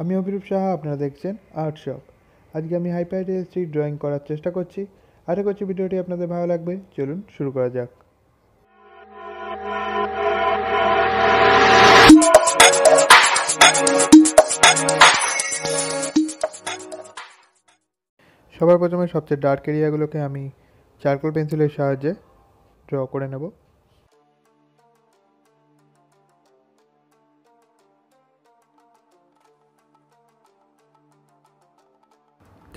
আমি অভিরূপ সাহা, আপনারা দেখছেন আর্ট শপ আজকে আমি হাইপার রিয়েলিস্টিক ড্রয়িং করার চেষ্টা করছি। আশা করছি ভিডিওটি আপনাদের ভালো লাগবে। চলুন শুরু করা যাক। সবার প্রথমে সবচেয়ে ডার্ক এরিয়াগুলোকে আমি চারকোল পেন্সিলের সাহায্যে ড্র করে নেব।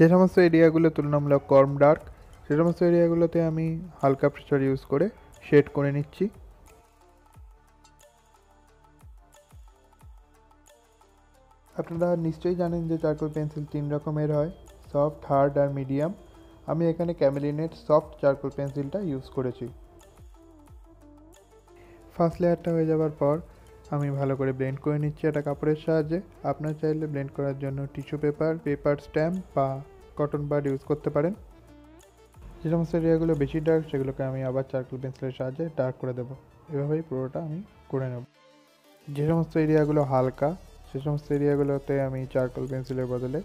যে সমস্ত এরিয়াগুলো তুলনামূলক কম ডার্ক, সে সমস্ত এরিয়াগুলোতে আমি হালকা প্রেশার ইউজ করে শেড করে নিচ্ছি। আপনারা নিশ্চয়ই জানেন যে চারকোল পেন্সিল তিন রকমের হয় সফট হার্ড আর মিডিয়াম আমি এখানে ক্যামেলিনেট সফট চারকোল পেন্সিলটা ইউজ করেছি। ফার্স্ট লেয়ারটা হয়ে যাওয়ার পর আমি ভালো করে ব্লেন্ড করে নিচ্ছি একটা কাপড়ের সাহায্যে। আপনার চাইলে ব্লেন্ড করার জন্য টিস্যু পেপার পেপার স্ট্যাম্প বা কটন বাড ইউজ করতে পারেন। যে সমস্ত এরিয়াগুলো বেশি ডার্ক সেগুলোকে আমি আবার চারকোল পেন্সিলের সাহায্যে ডার্ক করে দেবো। এভাবেই পুরোটা আমি করে নেব। যে সমস্ত এরিয়াগুলো হালকা, সে সমস্ত এরিয়াগুলোতে আমি চারকোল পেন্সিলের বদলে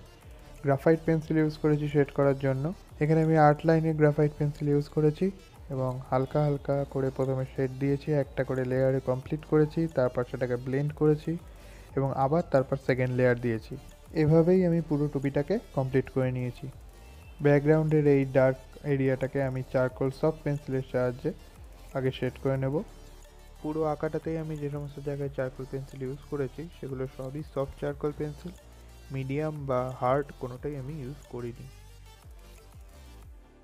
গ্রাফাইট পেন্সিল ইউজ করেছি শেড করার জন্য। এখানে আমি আর্ট লাইনে গ্রাফাইট পেন্সিল ইউজ করেছি। এবং হালকা হালকা করে প্রথমে শেড দিয়েছি, একটা করে লেয়ারে কমপ্লিট করেছি, তারপর সেটাকে ব্লেন্ড করেছি এবং আবার তারপর সেকেন্ড লেয়ার দিয়েছি। এভাবেই আমি পুরো টুপিটাকে কমপ্লিট করে নিয়েছি। ব্যাকগ্রাউন্ডের এই ডার্ক এরিয়াটাকে আমি চারকোল সফট পেন্সিলের সাহায্যে আগে শেড করে নেব। পুরো আঁকাটাতেই আমি যে সমস্ত জায়গায় চারকোল পেন্সিল ইউজ করেছি, সেগুলো সবই সফট চারকোল পেন্সিল মিডিয়াম বা হার্ড কোনোটাই আমি ইউজ করিনি।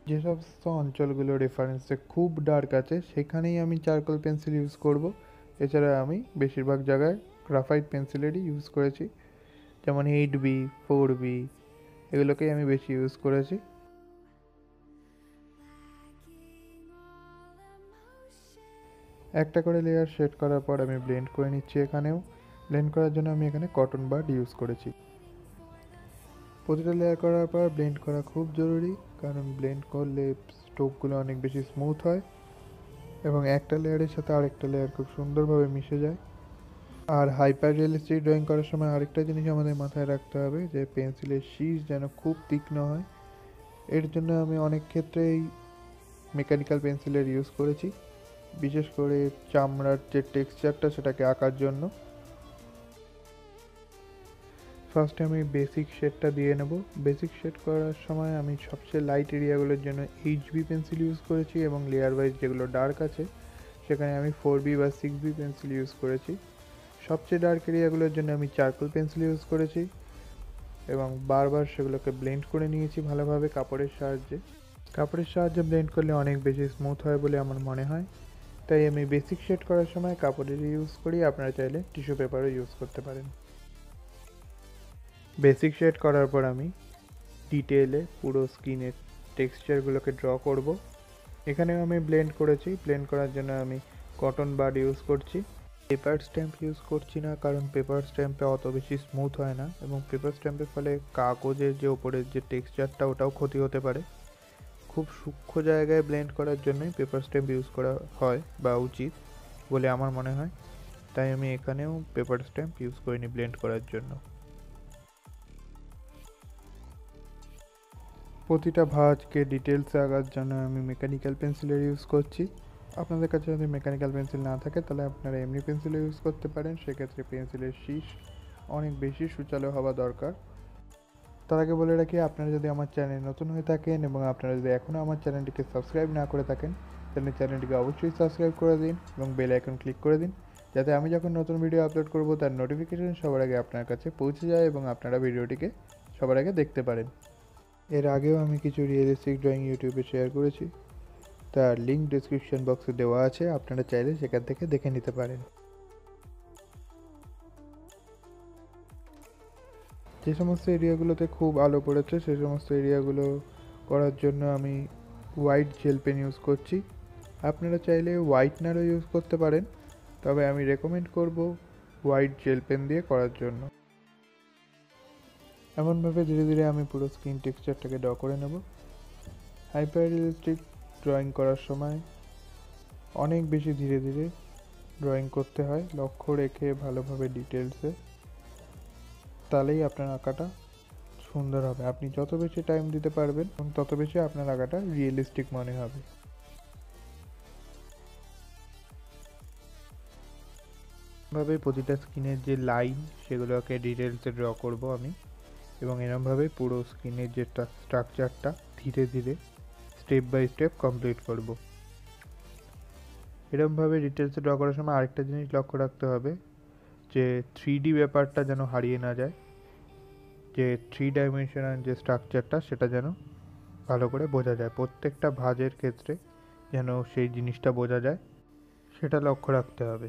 যে সমস্ত অঞ্চলগুলো রেফারেন্সে খুব ডার্ক আছে, সেখানেই আমি চারকোল পেন্সিল ইউজ করব। এছাড়া আমি বেশিরভাগ জায়গায় গ্রাফাইট পেন্সিলেরই ইউজ করেছি। যেমন এইট বি ফোর বি এগুলোকেই আমি বেশি ইউজ করেছি। একটা করে লেয়ার শেড করার পর আমি ব্লেন্ড করে নিচ্ছি এখানেও। ব্লেন্ড করার জন্য আমি এখানে কটন বার্ড ইউজ করেছি। প্রতিটা লেয়ার করার পর ব্লেন্ড করা খুব জরুরি, কারণ ব্লেন্ড করলে স্টোকগুলো অনেক বেশি স্মুথ হয় এবং একটা লেয়ারের সাথে আরেকটা লেয়ার খুব সুন্দরভাবে মিশে যায়। আর হাইপার রিয়েলিস্টিক ড্রয়িং করার সময় আরেকটা জিনিস আমাদের মাথায় রাখতে হবে, যে পেন্সিলের শীষ যেন খুব তীক্ষ্ণ হয়। এর জন্য আমি অনেক ক্ষেত্রেই মেকানিক্যাল পেন্সিলের ইউজ করেছি, বিশেষ করে চামড়ার যে টেক্সচারটা সেটাকে আঁকার জন্য। ফার্স্টে আমি বেসিক শেডটা দিয়ে নেব। বেসিক শেড করার সময় আমি সবচেয়ে লাইট এরিয়াগুলোর জন্য এইচবি পেন্সিল ইউজ করেছি এবং লেয়ার ওয়াইজ যেগুলো ডার্ক আছে, সেখানে আমি ফোর বি বা সিক্স বি পেন্সিল ইউজ করেছি। সবচেয়ে ডার্ক এরিয়াগুলোর জন্য আমি চারকোল পেন্সিল ইউজ করেছি এবং বারবার সেগুলোকে ব্লেন্ড করে নিয়েছি ভালোভাবে কাপড়ের সাহায্যে। কাপড়ের সাহায্যে ব্লেন্ড করলে অনেক বেশি স্মুথ হয় বলে আমার মনে হয়। তাই আমি বেসিক শেড করার সময় কাপড়ের ইউজ করি, আপনারা চাইলে টিস্যু পেপারও ইউজ করতে পারেন। বেসিক শেড করার পর আমি ডিটেলে পুরো স্কিনের টেক্সচারগুলোকে ড্র করব। এখানেও আমি ব্লেন্ড করেছি। ব্লেন্ড করার জন্য আমি কটন বার্ড ইউজ করছি। পেপার স্ট্যাম্প ইউজ করছি না, কারণ পেপার স্ট্যাম্পে অত বেশি স্মুথ হয় না এবং পেপার স্ট্যাম্পের ফলে কাগজের যে ওপরের যে টেক্সচারটা ওটাও ক্ষতি হতে পারে। খুব সূক্ষ্ম জায়গায় ব্লেন্ড করার জন্যই পেপার স্ট্যাম্প ইউজ করা হয় বা উচিত বলে আমার মনে হয়। তাই আমি এখানেও পেপার স্ট্যাম্প ইউজ করিনি ব্লেন্ড করার জন্য। প্রতিটা ভাঁজকে ডিটেলসে আঁকার জন্য আমি মেকানিক্যাল পেন্সিলের ইউজ করছি। আপনাদের কাছে যদি মেকানিক্যাল পেন্সিল না থাকে, তাহলে আপনারা এমনি পেন্সিলও ইউজ করতে পারেন। সেক্ষেত্রে পেন্সিলের শীষ অনেক বেশি সুচালো হওয়া দরকার। তার আগে বলে রাখি, আপনারা যদি আমার চ্যানেল নতুন হয়ে থাকেন এবং আপনারা যদি এখনও আমার চ্যানেলটিকে সাবস্ক্রাইব না করে থাকেন, তাহলে চ্যানেলটিকে অবশ্যই সাবস্ক্রাইব করে দিন এবং বেল আইকন ক্লিক করে দিন, যাতে আমি যখন নতুন ভিডিও আপলোড করব, তার নোটিফিকেশন সবার আগে আপনার কাছে পৌঁছে যায় এবং আপনারা ভিডিওটিকে সবার আগে দেখতে পারেন। এর আগেও আমি কিছু রিয়েলিস্টিক ড্রয়িং ইউটিউবে শেয়ার করেছি। তার লিঙ্ক ডিসক্রিপশন বক্সে দেওয়া আছে, আপনারা চাইলে সেখান থেকে দেখে নিতে পারেন। যে সমস্ত এরিয়াগুলোতে খুব আলো পড়েছে, সে সমস্ত এরিয়াগুলো করার জন্য আমি হোয়াইট জেল পেন ইউজ করছি। আপনারা চাইলে হোয়াইটনারও ইউজ করতে পারেন, তবে আমি রেকমেন্ড করব হোয়াইট জেল পেন দিয়ে করার জন্য। এমনভাবে ধীরে ধীরে আমি পুরো স্কিন টেক্সচারটাকে ড্র করে নেব। হাইপার রিয়েলিস্টিক ড্রয়িং করার সময় অনেক বেশি ধীরে ধীরে ড্রয়িং করতে হয়, লক্ষ্য রেখে ভালোভাবে ডিটেলসে তাহলেই আপনার আঁকাটা সুন্দর হবে। আপনি যত বেশি টাইম দিতে পারবেন এবং তত বেশি আপনার আঁকাটা রিয়েলিস্টিক মনে হবে। ভাবে প্রতিটা স্কিনের যে লাইন সেগুলোকে ডিটেলসে ড্র করব আমি। এবং এরমভাবে পুরো স্কিনের যে স্ট্রাকচারটা ধীরে ধীরে স্টেপ বাই স্টেপ কমপ্লিট করব। এরমভাবে ডিটেলসে ড্র করার সময় আরেকটা জিনিস লক্ষ্য রাখতে হবে, যে থ্রি ডি ব্যাপারটা যেন হারিয়ে না যায়, যে থ্রি ডাইমেনশনাল যে স্ট্রাকচারটা সেটা যেন ভালো করে বোঝা যায়। প্রত্যেকটা ভাজের ক্ষেত্রে যেন সেই জিনিসটা বোঝা যায়, সেটা লক্ষ্য রাখতে হবে।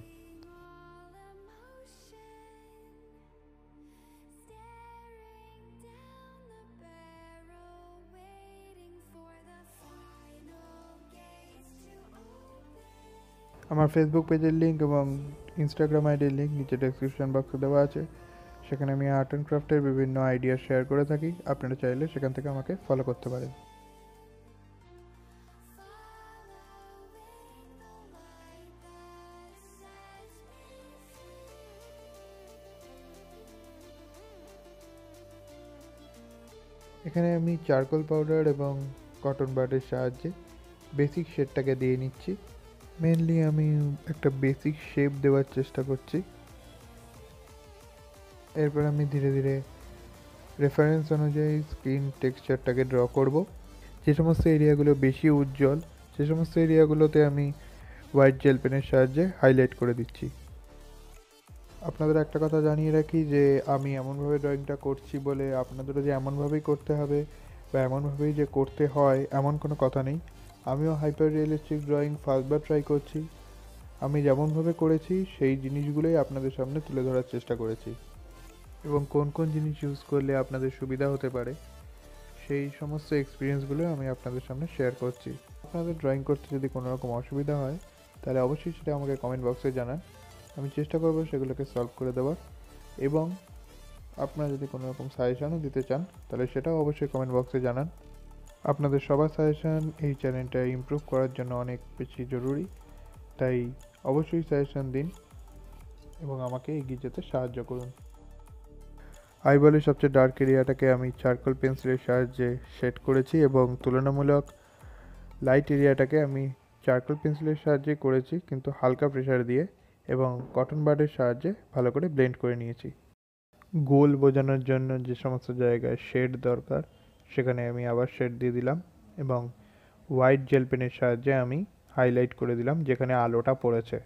আমার ফেসবুক পেজের লিঙ্ক এবং ইনস্টাগ্রাম আইডির লিঙ্ক নিচে ডেসক্রিপশন বক্সে দেওয়া আছে। সেখানে আমি আর্ট অ্যান্ড ক্রাফটের বিভিন্ন আইডিয়া শেয়ার করে থাকি। আপনারা চাইলে সেখান থেকে আমাকে ফলো করতে পারেন। এখানে আমি চারকোল পাউডার এবং কটন বাডের সাহায্যে বেসিক শেডটাকে দিয়ে নিচ্ছি। মেনলি আমি একটা বেসিক শেপ দেওয়ার চেষ্টা করছি। এরপর আমি ধীরে ধীরে রেফারেন্স অনুযায়ী স্ক্রিন টেক্সচারটাকে ড্র করব। যে সমস্ত এরিয়াগুলো বেশি উজ্জ্বল, সে সমস্ত এরিয়াগুলোতে আমি হোয়াইট জেল পেনের সাহায্যে হাইলাইট করে দিচ্ছি। আপনাদের একটা কথা জানিয়ে রাখি যে, আমি এমনভাবে ড্রয়িংটা করছি বলে আপনাদেরও যে এমনভাবেই করতে হবে বা এমনভাবেই যে করতে হয়, এমন কোনো কথা নেই। আমিও হাইপার রিয়েলিস্টিক ড্রয়িং ফার্স্টবার ট্রাই করছি। আমি যেমনভাবে করেছি, সেই জিনিসগুলোই আপনাদের সামনে তুলে ধরার চেষ্টা করেছি। এবং কোন কোন জিনিস ইউজ করলে আপনাদের সুবিধা হতে পারে, সেই সমস্ত এক্সপিরিয়েন্সগুলো আমি আপনাদের সামনে শেয়ার করছি। আপনাদের ড্রয়িং করতে যদি কোনো রকম অসুবিধা হয়, তাহলে অবশ্যই সেটা আমাকে কমেন্ট বক্সে জানান। আমি চেষ্টা করব সেগুলোকে সলভ করে দেওয়ার। এবং আপনারা যদি কোনো রকম সাজেশনও দিতে চান, তাহলে সেটাও অবশ্যই কমেন্ট বক্সে জানান। আপনাদের সবার সাজেশন এই চ্যানেলটা ইমপ্রুভ করার জন্য অনেক বেশি জরুরি। তাই অবশ্যই সাজেশন দিন এবং আমাকে এগিয়ে যেতে সাহায্য করুন। আইবলের সবচেয়ে ডার্ক এরিয়াটাকে আমি চারকোল পেন্সিলের সাহায্যে শেড করেছি এবং তুলনামূলক লাইট এরিয়াটাকে আমি চারকোল পেন্সিলের সাহায্যে করেছি কিন্তু হালকা প্রেশার দিয়ে এবং কটন বার্ডের সাহায্যে ভালো করে ব্লেন্ড করে নিয়েছি। গোল বোঝানোর জন্য যে সমস্ত জায়গায় শেড দরকার সেখানে আমি আবার শেড দিয়ে দিলাম এবং হোয়াইট জেল পেনের সাহায্যে আমি হাইলাইট করে দিলাম যেখানে আলোটা পড়েছে।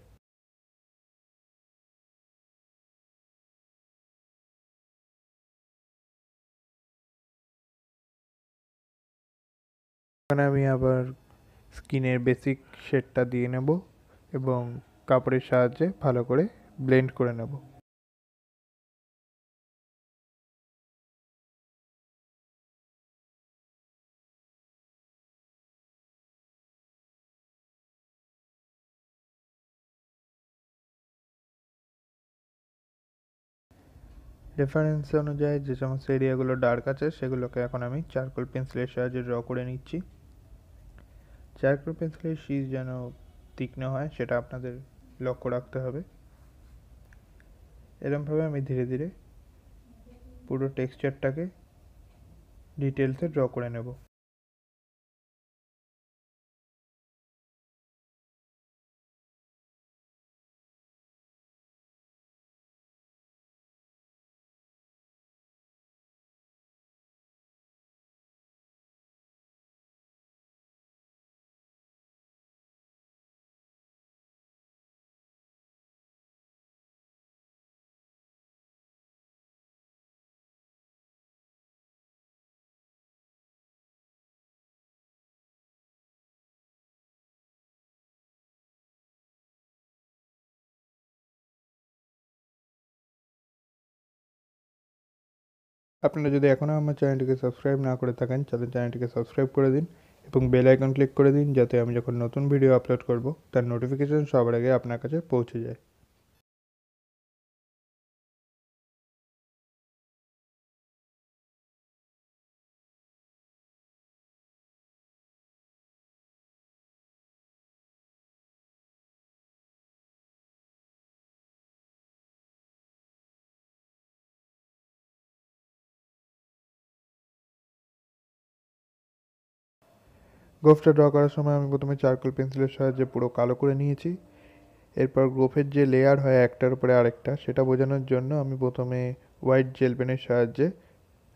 এখানে আমি আবার স্কিনের বেসিক শেডটা দিয়ে নেব এবং কাপড়ের সাহায্যে ভালো করে ব্লেন্ড করে নেব। রেফারেন্স অনুযায়ী যে সমস্ত এরিয়াগুলো ডার্ক আছে, সেগুলোকে এখন আমি চারকোল পেন্সিলের সাহায্যে ড্র করে নিচ্ছি। চারকোল পেন্সিলের শীষ যেন তীক্ষ্ণ হয়, সেটা আপনাদের লক্ষ্য রাখতে হবে। এরমভাবে আমি ধীরে ধীরে পুরো টেক্সচারটাকে ডিটেলসে ড্র করে নেব। আপনারা যদি এখনও আমার চ্যানেলটিকে সাবস্ক্রাইব না করে থাকেন, তাহলে চ্যানেলটিকে সাবস্ক্রাইব করে দিন এবং বেল আইকন ক্লিক করে দিন, যাতে আমি যখন নতুন ভিডিও আপলোড করব, তার নোটিফিকেশান সবার আগে আপনার কাছে পৌঁছে যায়। গোফটা ড্র করার সময় আমি প্রথমে চারকোল পেন্সিলের সাহায্যে পুরো কালো করে নিয়েছি। এরপর গোফের যে লেয়ার হয় একটার উপরে আরেকটা, সেটা বোঝানোর জন্য আমি প্রথমে হোয়াইট জেল পেনের সাহায্যে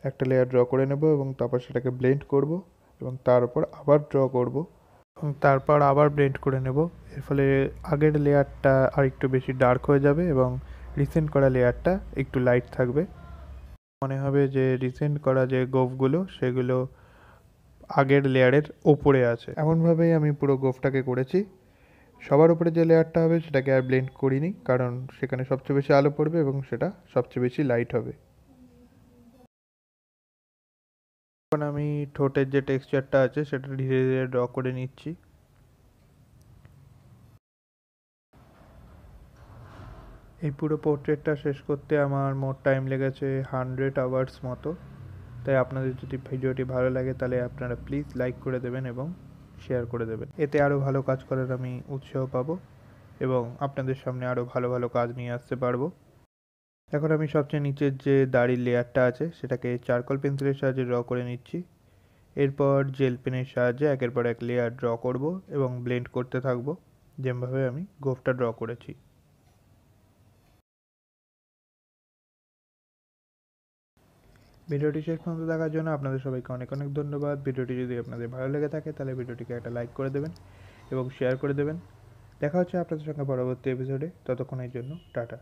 একটা লেয়ার ড্র করে নেব এবং তারপর সেটাকে ব্লেন্ড করব এবং তার উপর আবার ড্র করব। এবং তারপর আবার ব্লেন্ড করে নেব। এর ফলে আগের লেয়ারটা আর একটু বেশি ডার্ক হয়ে যাবে এবং রিসেন্ট করা লেয়ারটা একটু লাইট থাকবে। মনে হবে যে রিসেন্ট করা যে গোফগুলো সেগুলো আগের লেয়ারের ওপরে আছে। এমনভাবেই আমি পুরো গোফটাকে করেছি। সবার উপরে যে লেয়ারটা হবে সেটাকে আর ব্লেন্ড করিনি, কারণ সেখানে সবচেয়ে বেশি আলো পড়বে এবং সেটা সবচেয়ে বেশি লাইট হবে। এখন আমি ঠোঁটের যে টেক্সচারটা আছে সেটা ধীরে ধীরে ড্র করে নিচ্ছি। এই পুরো পোর্ট্রেটটা শেষ করতে আমার মোট টাইম লেগেছে হান্ড্রেড আওয়ার্স মতো। তাই আপনাদের যদি ভিডিওটি ভালো লাগে তাহলে আপনারা প্লিজ লাইক করে দেবেন এবং শেয়ার করে দেবেন। এতে আরও ভালো কাজ করার আমি উৎসাহ পাবো এবং আপনাদের সামনে আরও ভালো ভালো কাজ নিয়ে আসতে পারব। এখন আমি সবচেয়ে নিচের যে দাড়ির লেয়ারটা আছে সেটাকে চারকোল পেন্সিলের সাহায্যে ড্র করে নিচ্ছি। এরপর জেল পেনের সাহায্যে একের পর এক লেয়ার ড্র করব এবং ব্লেন্ড করতে থাকব। যেভাবে আমি গোফটা ড্র করেছি। ভিডিওটি শেষ পর্যন্ত দেখার জন্য আপনাদের সবাইকে অনেক অনেক ধন্যবাদ। ভিডিওটি যদি আপনাদের ভালো লেগে থাকে, তাহলে ভিডিওটিকে একটা লাইক করে দেবেন এবং শেয়ার করে দেবেন। দেখা হচ্ছে আপনাদের সঙ্গে পরবর্তী এপিসোডে ততক্ষণের জন্য টাটা।